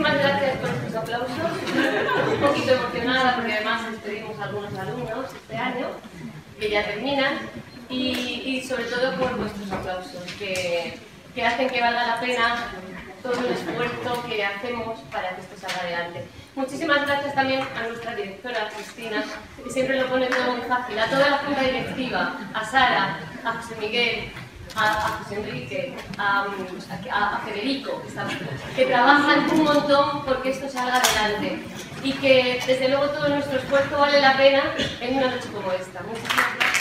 Muchísimas gracias por estos aplausos. Un poquito emocionada porque además despedimos a algunos alumnos este año que ya terminan y, y sobre todo por vuestros aplausos que, que hacen que valga la pena todo el esfuerzo que hacemos para que esto salga adelante. Muchísimas gracias también a nuestra directora, Cristina, que siempre lo pone todo muy fácil, a toda la junta directiva, a Sara, a José Miguel, a, José Enrique, a, Federico, que, está que trabajan un montón porque esto salga adelante y que desde luego todo nuestro esfuerzo vale la pena en una noche como esta. Muchísimas gracias.